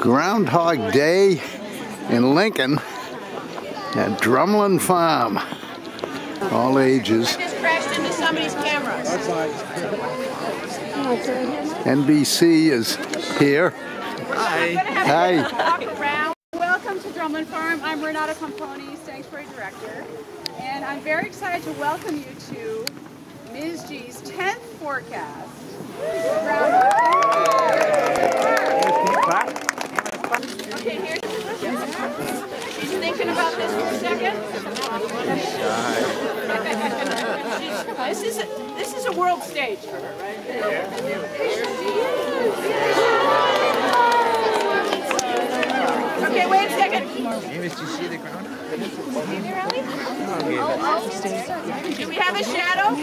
Groundhog Day in Lincoln at Drumlin Farm. All ages. just crashed into somebody's camera. NBC is here. Hi. Hi. Welcome to Drumlin Farm. I'm Renata Pomponi, Sanctuary Director, and I'm very excited to welcome you to Ms. G's 10th forecast. Thinking about this for a second. this is a, this is a world stage for her, right? Okay, wait a second. Amos, do you see the ground? Do we have a shadow?